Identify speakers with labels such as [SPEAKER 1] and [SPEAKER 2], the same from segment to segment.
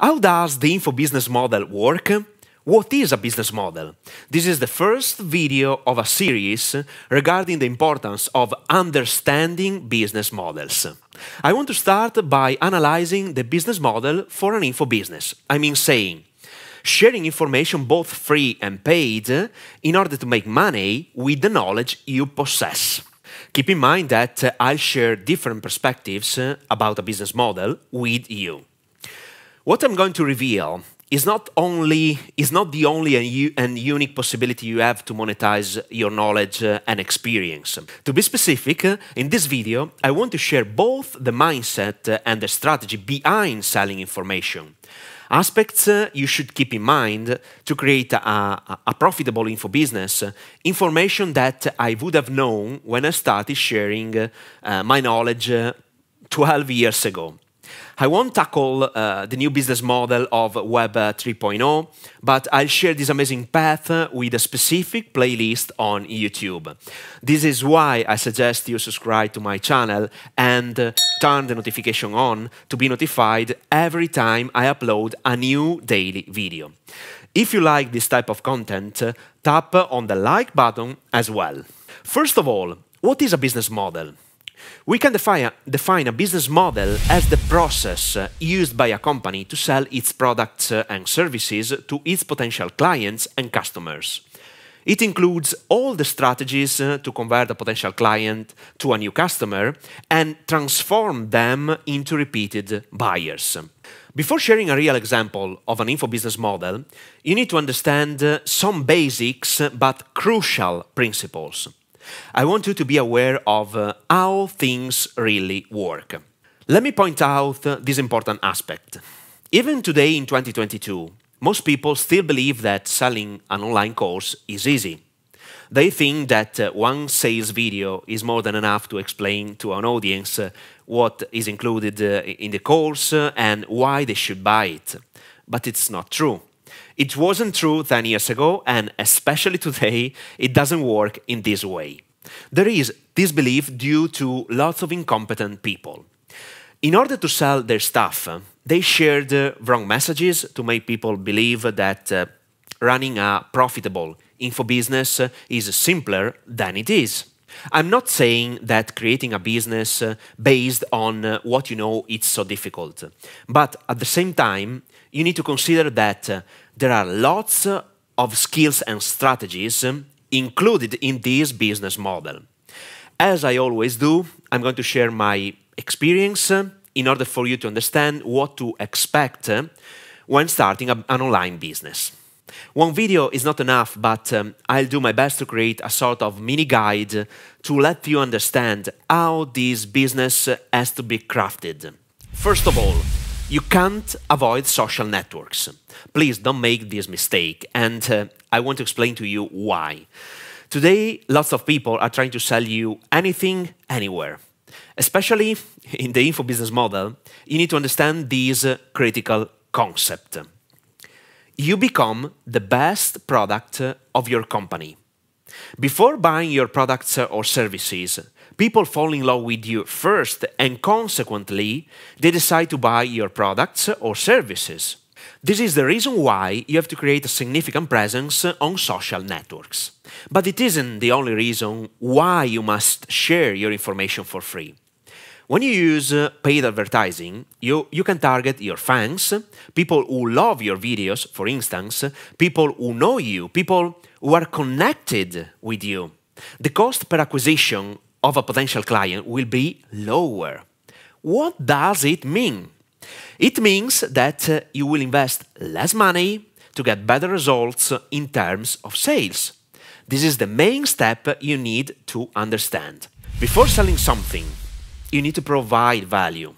[SPEAKER 1] How does the info business model work? What is a business model? This is the first video of a series regarding the importance of understanding business models. I want to start by analyzing the business model for an info business. I mean saying, sharing information both free and paid in order to make money with the knowledge you possess. Keep in mind that I'll share different perspectives about a business model with you. What I'm going to reveal is not only is not the only and, unique possibility you have to monetize your knowledge uh, and experience. To be specific, uh, in this video, I want to share both the mindset uh, and the strategy behind selling information. Aspects you should keep in mind to create a, a, profitable info business, information that I would have known when I started sharing my knowledge 12 years ago. I won't tackle uh, the new business model of Web 3.0, but I'll share this amazing path with a specific playlist on YouTube. This is why I suggest you subscribe to my channel and uh, turn the notification on to be notified every time I upload a new daily video. If you like this type of content, uh, tap on the like button as well. First of all, what is a business model? We can define a, define a business model as the process used by a company to sell its products and services to its potential clients and customers. It includes all the strategies uh, to convert a potential client to a new customer and transform them into repeated buyers. Before sharing a real example of an info business model, you need to understand uh, some basics but crucial principles. I want you to be aware of uh, how things really work. Let me point out uh, this important aspect. Even today in 2022, most people still believe that selling an online course is easy. They think that uh, one sales video is more than enough to explain to an audience uh, what is included uh, in the course uh, and why they should buy it. But it's not true. It wasn't true 10 years ago, and especially today, it doesn't work in this way. There is this belief due to lots of incompetent people. In order to sell their stuff, they shared wrong messages to make people believe that uh, running a profitable info business is simpler than it is. I'm not saying that creating a business uh, based on uh, what you know is so difficult, but at the same time, you need to consider that there are lots of skills and strategies included in this business model. As I always do, I'm going to share my experience in order for you to understand what to expect when starting an online business. One video is not enough, but um, I'll do my best to create a sort of mini guide to let you understand how this business has to be crafted. First of all, you can't avoid social networks. Please don't make this mistake, and uh, I want to explain to you why. Today, lots of people are trying to sell you anything, anywhere. Especially in the info business model, you need to understand this uh, critical concept. You become the best product of your company. Before buying your products or services, people fall in love with you first and consequently they decide to buy your products or services. This is the reason why you have to create a significant presence on social networks. But it isn't the only reason why you must share your information for free. When you use uh, paid advertising, you, you can target your fans, people who love your videos, for instance, people who know you, people who are connected with you. The cost per acquisition of a potential client will be lower. What does it mean? It means that uh, you will invest less money to get better results in terms of sales. This is the main step you need to understand. Before selling something, you need to provide value.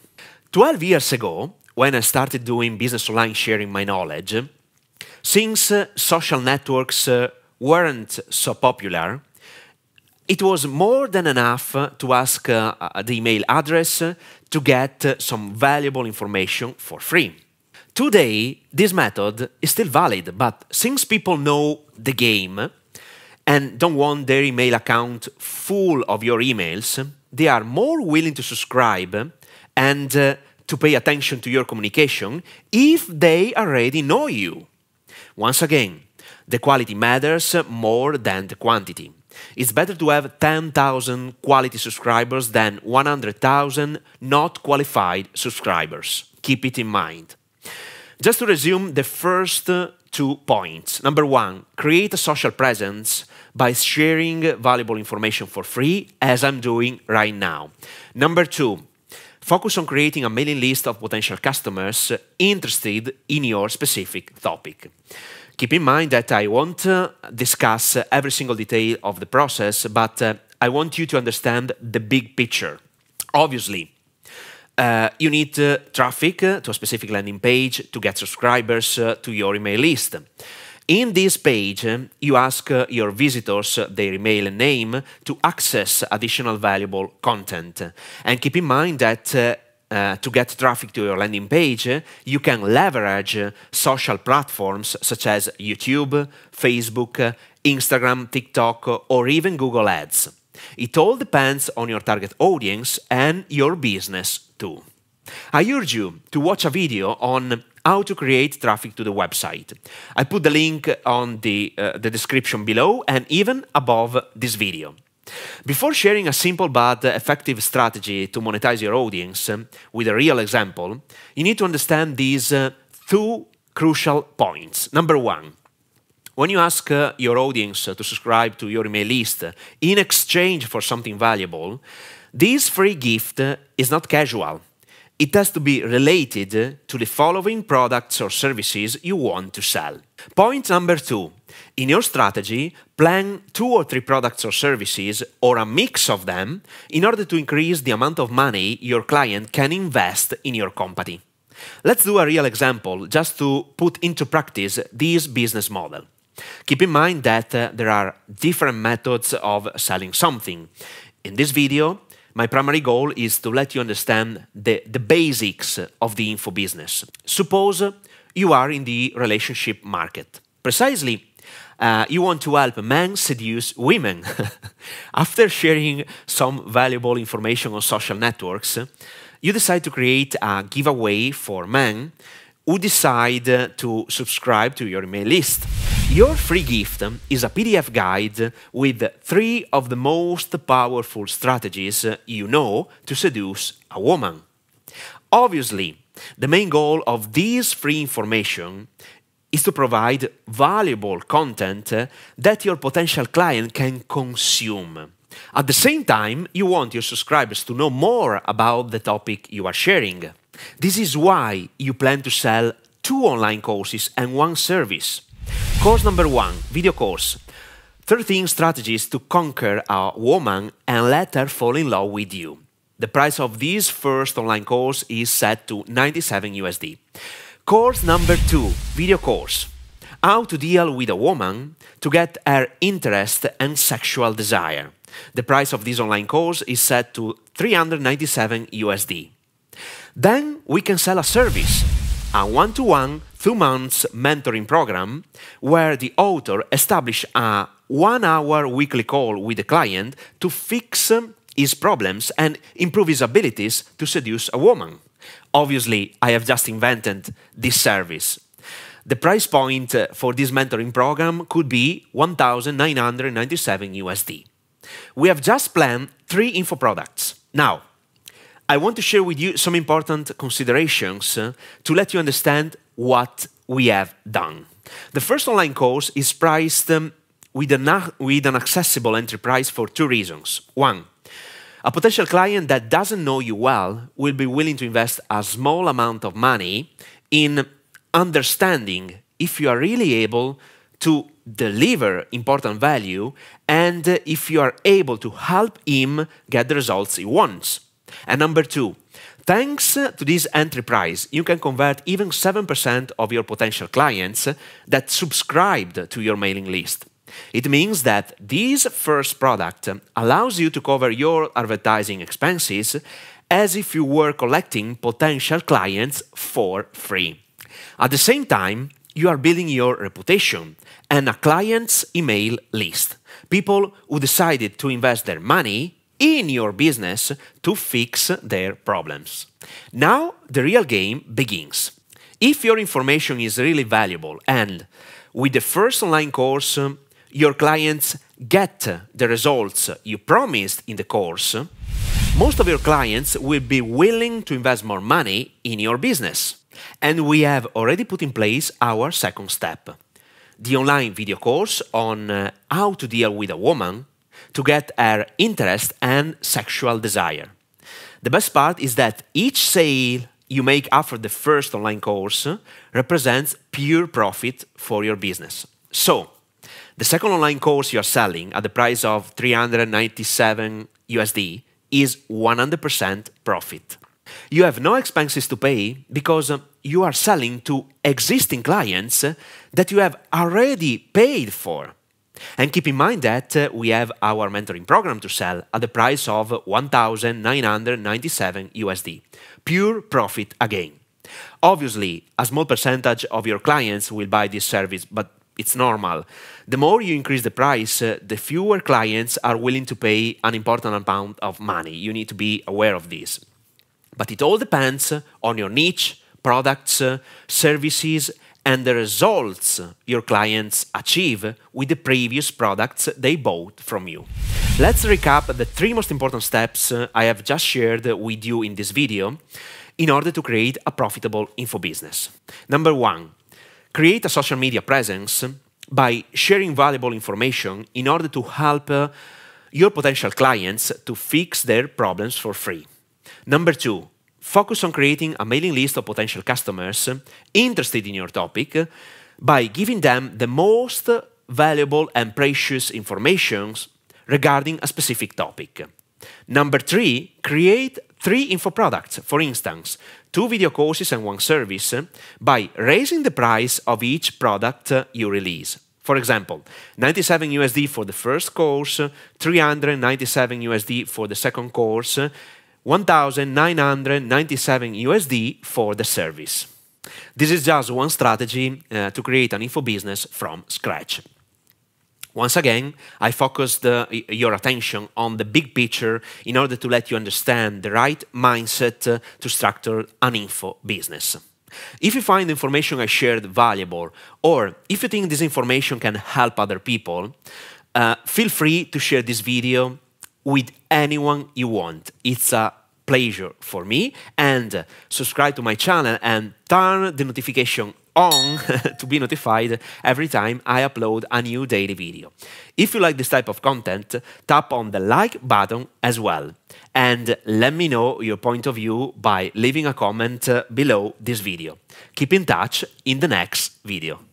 [SPEAKER 1] 12 years ago, when I started doing business online sharing my knowledge, since uh, social networks uh, weren't so popular, it was more than enough to ask uh, the email address to get some valuable information for free. Today, this method is still valid, but since people know the game and don't want their email account full of your emails, they are more willing to subscribe and uh, to pay attention to your communication if they already know you. Once again, the quality matters more than the quantity. It's better to have 10,000 quality subscribers than 100,000 not qualified subscribers. Keep it in mind. Just to resume the first two points. Number one, create a social presence by sharing valuable information for free, as I'm doing right now. Number two, focus on creating a mailing list of potential customers interested in your specific topic. Keep in mind that I won't uh, discuss every single detail of the process, but uh, I want you to understand the big picture. Obviously, uh, you need uh, traffic uh, to a specific landing page to get subscribers uh, to your email list. In this page, you ask your visitors their email name to access additional valuable content. And keep in mind that uh, to get traffic to your landing page, you can leverage social platforms such as YouTube, Facebook, Instagram, TikTok, or even Google Ads. It all depends on your target audience and your business too. I urge you to watch a video on how to create traffic to the website. I put the link on the, uh, the description below and even above this video. Before sharing a simple but effective strategy to monetize your audience um, with a real example, you need to understand these uh, two crucial points. Number one, when you ask uh, your audience to subscribe to your email list in exchange for something valuable, this free gift is not casual. It has to be related to the following products or services you want to sell. Point number two in your strategy, plan two or three products or services or a mix of them in order to increase the amount of money your client can invest in your company. Let's do a real example just to put into practice this business model. Keep in mind that uh, there are different methods of selling something. In this video, my primary goal is to let you understand the, the basics of the info business. Suppose you are in the relationship market. Precisely, uh, you want to help men seduce women. After sharing some valuable information on social networks, you decide to create a giveaway for men who decide to subscribe to your email list. Your free gift is a PDF guide with three of the most powerful strategies you know to seduce a woman. Obviously, the main goal of this free information is to provide valuable content that your potential client can consume. At the same time, you want your subscribers to know more about the topic you are sharing. This is why you plan to sell two online courses and one service. Course number one, video course. 13 strategies to conquer a woman and let her fall in love with you. The price of this first online course is set to 97 USD. Course number two, video course. How to deal with a woman to get her interest and sexual desire. The price of this online course is set to 397 USD. Then we can sell a service, a one-to-one two months mentoring program where the author establish a one-hour weekly call with the client to fix his problems and improve his abilities to seduce a woman. Obviously, I have just invented this service. The price point uh, for this mentoring program could be 1,997 USD. We have just planned three info products. Now, I want to share with you some important considerations uh, to let you understand what we have done. The first online course is priced um, with, an, accessible entry price for two reasons. One, a potential client that doesn't know you well will be willing to invest a small amount of money in understanding if you are really able to deliver important value and if you are able to help him get the results he wants. And number two, thanks to this enterprise, you can convert even 7% of your potential clients that subscribed to your mailing list. It means that this first product allows you to cover your advertising expenses as if you were collecting potential clients for free. At the same time, you are building your reputation and a client's email list. People who decided to invest their money in your business to fix their problems. Now the real game begins. If your information is really valuable and with the first online course, your clients get the results you promised in the course, most of your clients will be willing to invest more money in your business. And we have already put in place our second step the online video course on uh, how to deal with a woman to get her interest and sexual desire. The best part is that each sale you make after the first online course represents pure profit for your business. So, the second online course you're selling at the price of 397 USD is 100% profit. You have no expenses to pay because uh, you are selling to existing clients that you have already paid for. And keep in mind that uh, we have our mentoring program to sell at the price of 1,997 USD. Pure profit again. Obviously, a small percentage of your clients will buy this service, but it's normal. The more you increase the price, uh, the fewer clients are willing to pay an important amount of money. You need to be aware of this. But it all depends on your niche, products, uh, services, and the results your clients achieve with the previous products they bought from you. Let's recap the three most important steps uh, I have just shared with you in this video in order to create a profitable info business. Number one, create a social media presence by sharing valuable information in order to help uh, your potential clients to fix their problems for free. Number two, focus on creating a mailing list of potential customers interested in your topic by giving them the most valuable and precious information regarding a specific topic. Number three, create three info products, for instance, two video courses and one service, by raising the price of each product you release. For example, 97 USD for the first course, 397 USD for the second course, 1,997 USD for the service. This is just one strategy uh, to create an info business from scratch. Once again, I focused uh, your attention on the big picture in order to let you understand the right mindset uh, to structure an info business. If you find the information I shared valuable, or if you think this information can help other people, uh, feel free to share this video with anyone you want. It's a pleasure for me. And uh, subscribe to my channel and turn the notification on to be notified every time I upload a new daily video. If you like this type of content, tap on the like button as well. And let me know your point of view by leaving a comment below this video. Keep in touch in the next video.